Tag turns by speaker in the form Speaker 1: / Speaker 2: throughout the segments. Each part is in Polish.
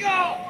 Speaker 1: go!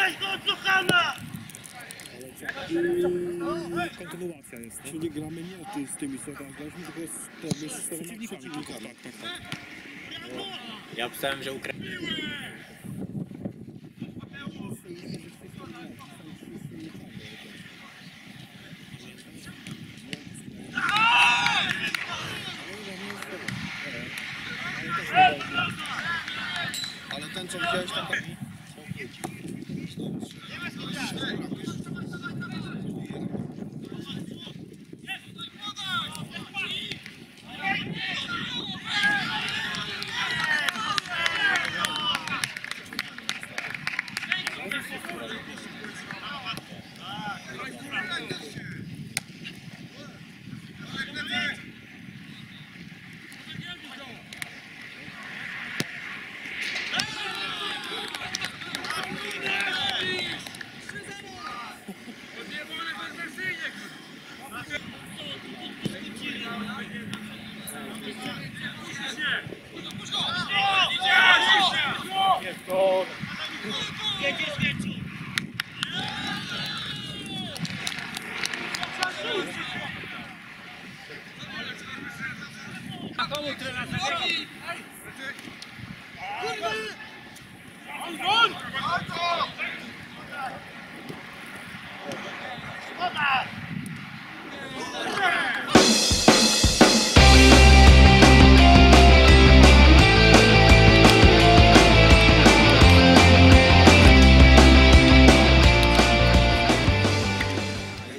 Speaker 1: weź go
Speaker 2: kontynuacja jest.
Speaker 3: Czyli gramy nie z tymi słowami, tylko z tymi
Speaker 2: słowami
Speaker 3: przeciwnikami.
Speaker 2: Tak, tak, tak.
Speaker 4: Ja pisałem, że Ukraina... Ale ten co widziałeś tam... Yeah. Kurwa! Kurwa!